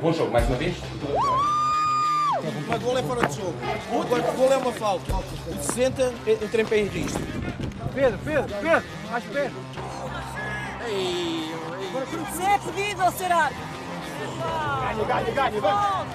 Bom jogo, mais uma vez. Uma gol é fora de jogo. O quarto gol é uma falta. O 60 entra em pé em risco. Pedro, Pedro, Pedro, mais perto. Se é pedido ou será? Ganha, ganha, ganha, vamos.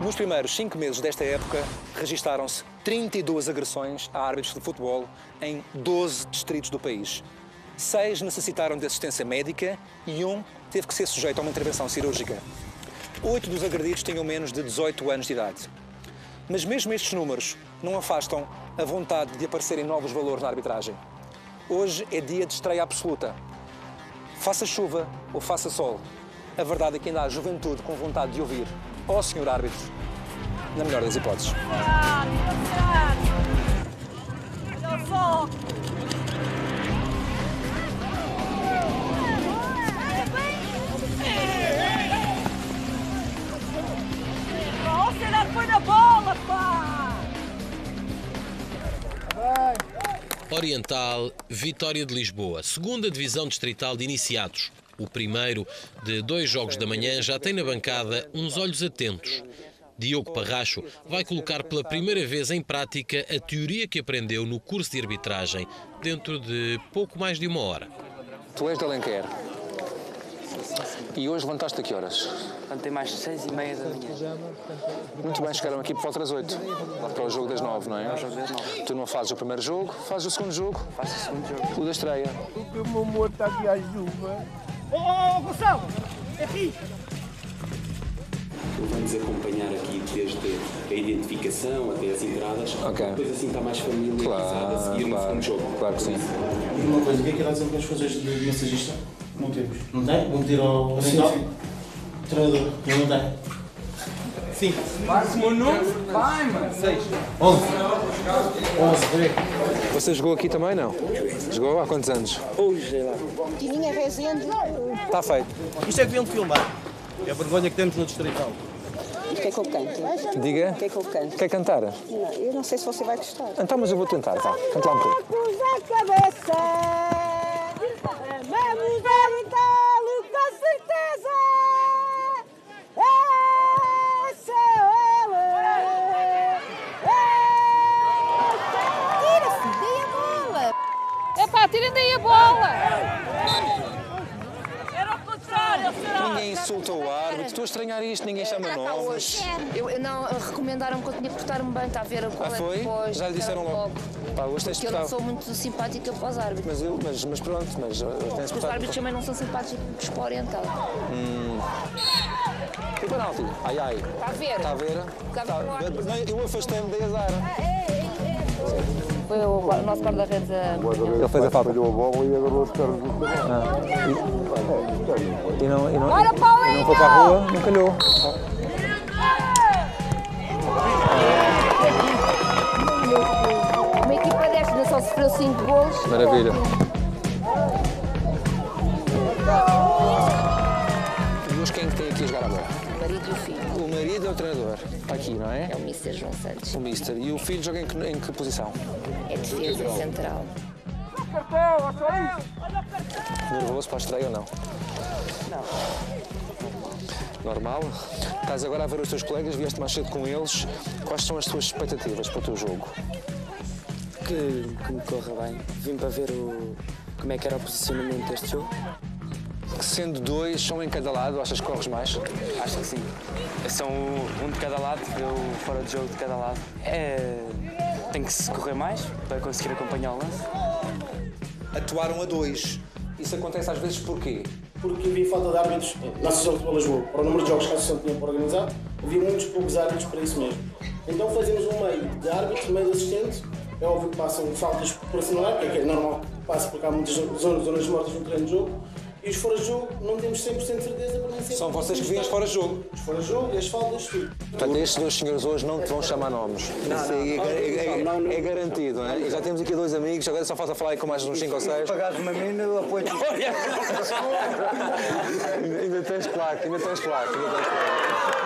Nos primeiros cinco meses desta época, registaram-se 32 agressões a árbitros de futebol em 12 distritos do país. Seis necessitaram de assistência médica e um teve que ser sujeito a uma intervenção cirúrgica. Oito dos agredidos tinham menos de 18 anos de idade. Mas mesmo estes números não afastam a vontade de aparecerem novos valores na arbitragem. Hoje é dia de estreia absoluta. Faça chuva ou faça sol, a verdade é que ainda há juventude com vontade de ouvir. Ó oh, senhor árbitro, na melhor das hipóteses. Olha só! Será que foi na bola, pá! Oriental, Vitória de Lisboa, segunda divisão distrital de iniciados. O primeiro de dois jogos da manhã já tem na bancada uns olhos atentos. Diogo Parracho vai colocar pela primeira vez em prática a teoria que aprendeu no curso de arbitragem dentro de pouco mais de uma hora. Tu és de Alenquer. E hoje levantaste a que horas? Levantei mais seis e meia da manhã. Muito bem, chegaram aqui por volta das 8. Para o jogo das 9, não é? Para o jogo das 9. Tu não fazes o primeiro jogo, fazes o segundo jogo. Faço o segundo jogo. O da estreia. O meu amor está aqui à chuva. Ô, oh, oh, Gonçalo! É aqui! Vamos acompanhar aqui desde a identificação até as entradas. Ok. Depois assim está mais familiarizado a seguir no claro, segundo jogo. claro que sim. E uma coisa, o que é que era dizer as coisas de massagista? Não temos. Não tem? Vamos ter ao oriental? Treinador. Eu não tenho. Sim. Faz o meu nome. Vai, mano. Seis. 11. 11, vê. Você jogou aqui também, não? Jogou há quantos anos? Hoje, lá. Tininha Rezende. Está feito. Isto é que deviam de filmar. É a vergonha que temos no distrital. O que é que eu canto? Diga. O que é que eu canto? Quer cantar? Não, eu não sei se você vai gostar. Então, mas eu vou tentar, vá. Canta lá um pouco. A cabeça! Vamos evitá-lo com certeza! Essa é ela! Tira, filho, dei a bola. Epá, tirem daí a bola! Era o contrário, será? Ninguém insulta o árbitro. Estou a estranhar isto, ninguém chama nomes. Eu, eu não, recomendaram-me que eu tinha que portar-me bem, está a ver? Ah, foi? Já lhe disseram logo. Pá, hoje tens Porque eu não sou muito simpática para os árbitros. Mas, eu, mas, mas pronto, mas uh, tens os árbitros também não são simpáticos para o oriental. Que penalti. Ai, ai. Está a ver? Está a ver? Está a ver árbitro. Não, Eu afastei-me, dei azar. Foi o, o nosso guarda-redes a... Ele fez a falta. a bola e agarrou as pernas do E não, e não, Bora, e não foi para a rua, não calhou. Uma equipa desta só sofreu 5 golos. Maravilha. E hoje quem é que tem aqui a jogar a bola? O marido e o filho. O é o treinador. Está aqui, não é? É o Mr. João Santos. O mister. E o filho joga em que, em que posição? É defesa central. Nervoso para a estreia ou não? Não. Normal? Estás agora a ver os teus colegas, vieste mais cedo com eles. Quais são as tuas expectativas para o teu jogo? Que, que me corra bem. Vim para ver o, como é que era o posicionamento deste jogo. Que sendo dois, são em cada lado, achas que corres mais? Acho que sim. São um de cada lado, eu fora de jogo de cada lado. É, tem que se correr mais para conseguir acompanhar o lance. Atuaram a dois. Isso acontece às vezes porquê? Porque havia falta de árbitros na Associação de Futebol de Lisboa. Para o número de jogos que a Associação tinha para organizar, havia muitos poucos árbitros para isso mesmo. Então fazemos um meio de árbitros, meio de assistentes. É óbvio que passam faltas por assinalar, porque é normal que passe porque há muitas zonas, zonas mortas no treino de jogo. E os fora de jogo não temos 100% de certeza para nem sempre. São vocês que vêm fora de jogo. Os fora de jogo e as faltas, tudo. Portanto, estes dois senhores hoje não te vão chamar nomes. Isso aí é, é- é- é garantido, não é? E já temos aqui dois amigos, agora só falta falar aí com mais uns 5 ou 6. Pagaste-me a mim, eu apoio ainda tens placa, ainda tens placa, ainda tens placa.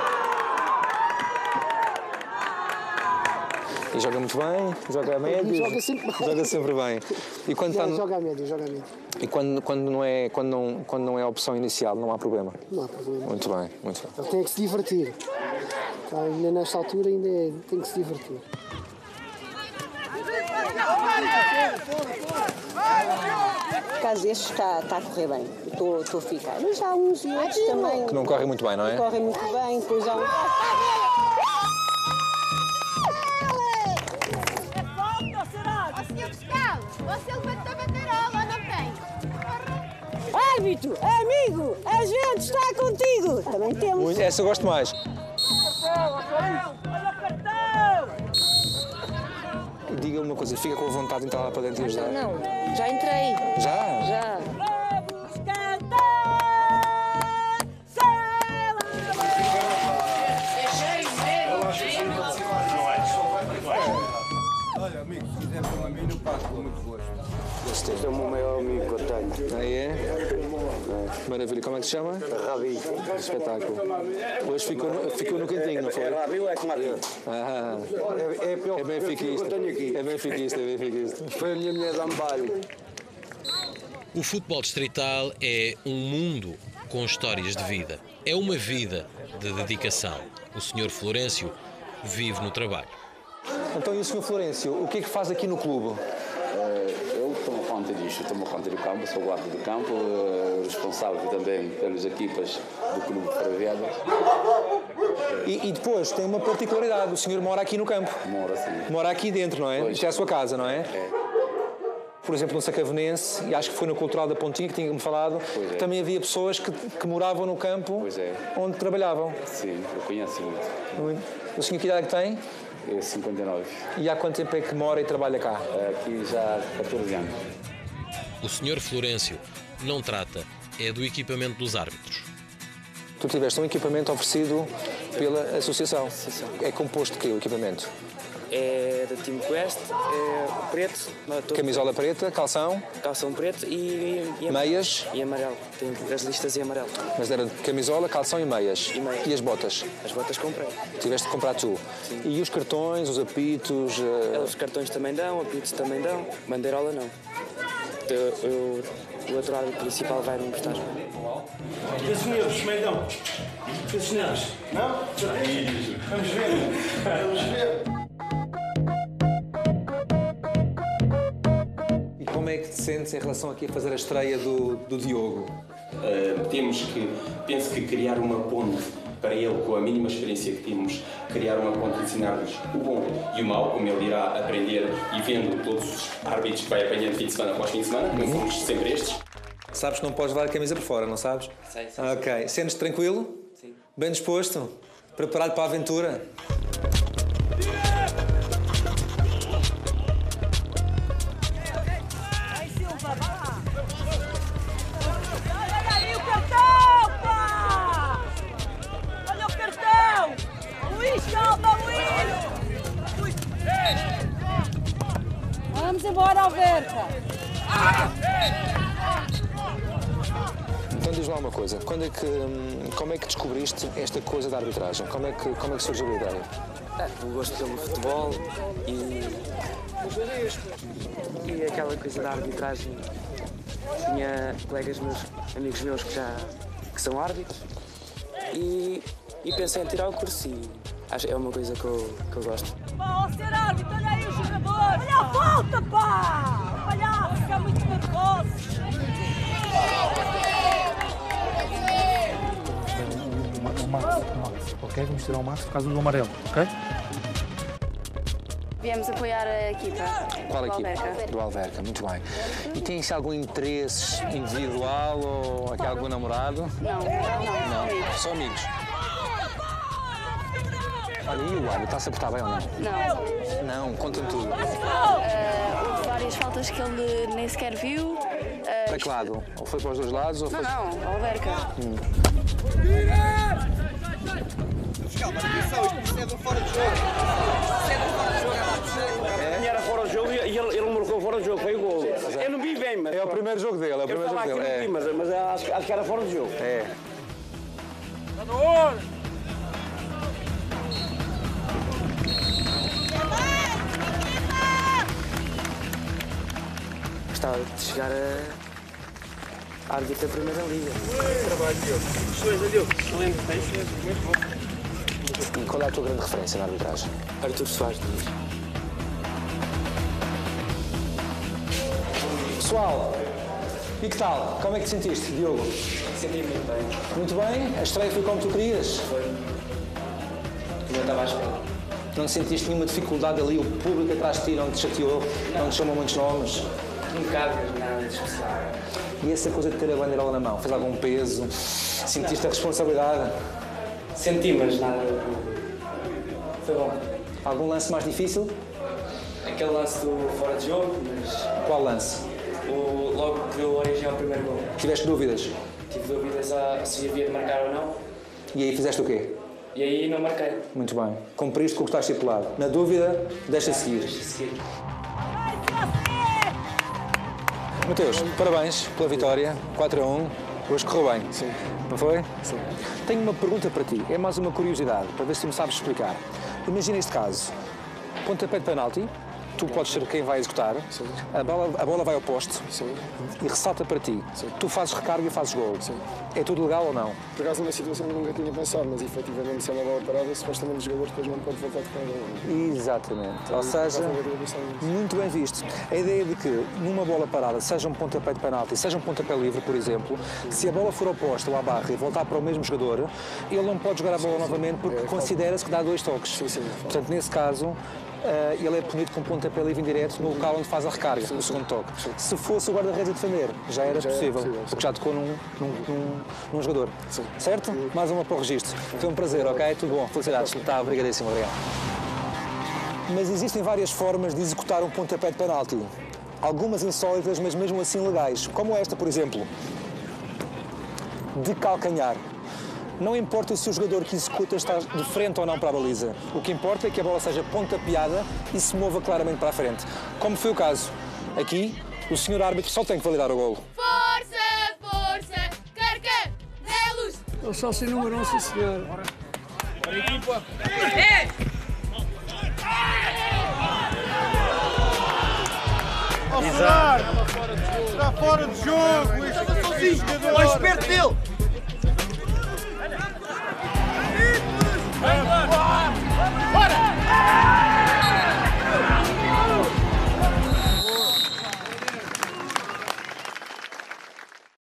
E joga muito bem, joga a médio. Joga sempre bem. Joga sempre bem. E quando está no- Joga a média, joga a média. E quando, quando, não é, quando, não, quando não é a opção inicial, não há problema? Não há problema. Muito bem, muito bem. Ele tem que se divertir. Então, ainda nesta altura ainda é- tem que se divertir. Por acaso este está, está a correr bem, estou, estou a ficar. Mas há uns e outros também. Que não correm muito bem, não é? Correm muito bem, depois há um. Árbitro, amigo, a gente está contigo. Também temos. Essa eu gosto mais. Diga uma coisa, fica com a vontade de entrar lá para dentro e ajudar? Não, já entrei. Já? Já. Olha, amigo, se quiser pelo mim, não passo com muito gosto. Este é o meu maior amigo que eu tenho. Aí é? Maravilha. Como é que se chama? Rabi. Espetáculo. Hoje ficou no, ficou no cantinho, não foi? Rabi ou é que Maria? Ah, é, é benfiquista. É benfiquista, é benfiquista. Foi a minha mulher de ambalho. O futebol distrital é um mundo com histórias de vida. É uma vida de dedicação. O Sr. Florencio vive no trabalho. Então, e o Sr. Florencio, o que é que faz aqui no clube? Eu tomo conta do campo, sou guarda do campo, eh, responsável também pelas equipas do Clube Ferroviário. E, e depois tem uma particularidade, o senhor mora aqui no campo. Mora assim. Mora aqui dentro, não é? Isto é a sua casa, não é? Por exemplo, no Sacavenense, e acho que foi no Cultural da Pontinha que tinha-me falado, Pois é. também havia pessoas que, que moravam no campo Pois é. onde trabalhavam. Sim, eu conheço muito. Muito. O senhor que idade é que tem? É 59. E há quanto tempo é que mora e trabalha cá? Aqui já há 14 anos. O Sr. Florencio não trata é do equipamento dos árbitros. Tu tiveste um equipamento oferecido pela associação. É composto de quê o equipamento? É da Team Quest, é preto, Camisola preta, calção, calção preto e, e meias, e amarelo. Tem as listas em amarelo. mas era de camisola, calção e meias. E meias. as botas? As botas comprei. Tiveste de comprar tu. E os cartões, os apitos. eh, Os cartões também dão, apitos também dão, bandeirola não. Eu- eu- o outro árbitro principal vai me emprestar. Esses senhores, Meidão. Esses senhores. Não? Vamos ver. Vamos ver. E como é que te sentes em relação aqui a fazer a estreia do, do Diogo? Uh, temos que, penso que criar uma ponte para ele, com a mínima experiência que temos, criar uma ponte de ensinar-lhes o bom e o mau, como ele irá aprender e vendo todos os árbitros que vai apanhando fim de semana após fim de semana, não somos sempre estes. Sabes que não podes levar a camisa por fora, não sabes? Sei, sei, Ok. Sentes-te tranquilo? Sim. Bem disposto? Preparado para a aventura? Vai, embora, Alberta! Então diz lá uma coisa. Quando é que, hum, como é que descobriste esta coisa da arbitragem? Como é que, como é que surgiu a ideia? O gosto pelo futebol e. e aquela coisa da arbitragem. Tinha colegas meus, amigos meus que já que são árbitros e, e pensei em tirar o curso e acho é uma coisa que eu, que eu gosto. Ó, ser árbitro, olha aí o Olha a falta, pá! O palhaço fica muito nervoso! O Max, o Max, ok? Vamos tirar o Max por causa do amarelo, ok? Viemos apoiar a equipa. Qual do equipe? Alverca. Do Alverca, muito bem. E tem-se algum interesse individual ou aqui algum namorado? Não, não, não. Só amigos. Olha, e o árbitro está-se a portar bem ou não? Não. Não, conta-me tudo. Ah, houve várias faltas que ele nem sequer viu. Ah, Para que lado? Ou foi para os dois lados ou Não, foi... não, Alverca. Fiscal, mas atenção, isto é um fora de jogo. Isto é um fora de jogo. E era fora de jogo e ele, ele marcou fora de jogo, foi o gol. Eu não vi bem, mas. É o primeiro jogo dele, é o Eu primeiro jogo dele. É. time, mas, mas acho, acho que era fora de jogo. É. Gostava de chegar a, árbitro da Primeira Liga. Trabalho, Diogo. Excelente, Diogo. Excelente. Muito bom. E qual é a tua grande referência na arbitragem? Artur Soares Dias. Pessoal, e que tal? Como é que te sentiste, Diogo? Senti muito bem. Muito bem? A estreia foi como tu querias? Foi. Não estava à espera. Não sentiste nenhuma dificuldade ali? O público atrás de ti não te chateou? Não te chamou muitos nomes? Bocado, mas nada de especial. E essa coisa de ter a bandeirola na mão, fez algum peso? Sentiste a responsabilidade? Senti, mas nada. Foi bom. Algum lance mais difícil? Aquele lance do fora de jogo, mas. Qual lance? O, logo que deu origem ao primeiro gol. Tiveste dúvidas? Tive dúvidas a, se havia de marcar ou não. E aí fizeste o quê? E aí não marquei. Muito bem. Cumpriste com o que está estipulado. Na dúvida, deixa seguir. Deixa seguir. Mateus, parabéns pela vitória. 4 a 1. Hoje correu bem. Sim. Não foi? Sim. Tenho uma pergunta para ti. É mais uma curiosidade, para ver se tu me sabes explicar. Imagina este caso. Pontapé de penalti. Tu podes ser quem vai executar. Sim. A bola, a bola vai ao poste Sim. e ressalta para ti. Sim. Tu fazes recarga e fazes gol. É tudo legal ou não? Por acaso, numa situação que nunca tinha pensado, mas efetivamente, se é uma bola parada, supostamente o jogador depois não pode voltar de cada Exatamente. Ou seja, muito bem visto. A ideia de que numa bola parada, seja um pontapé de penalti, seja um pontapé livre, por exemplo, se a bola for oposta ou à barra e voltar para o mesmo jogador, ele não pode jogar a bola novamente porque considera-se que dá dois toques. Portanto, nesse caso, eh, ele é punido com pontapé livre indireto no local onde faz a recarga, o segundo toque. Se fosse o guarda-redes a defender, já era Já era possível, possível, sim. porque já tocou num, num, num, num jogador. Certo? Mais uma para o registro. Foi um prazer, ok? Tudo bom. Felicidades. Está, obrigadíssimo. Obrigado. Mas existem várias formas de executar um pontapé de penalti. Algumas insólitas, mas mesmo assim legais. Como esta, por exemplo. De calcanhar. Não importa se o jogador que executa está de frente ou não para a baliza. O que importa é que a bola seja pontapeada e se mova claramente para a frente. Como foi o caso. Aqui, o senhor árbitro só tem que validar o golo. Força, força, carcanelos! É o sócio número 1, sim senhor. É! Ó, Solar! Está fora de jogo! Estava sozinho! Mais perto dele!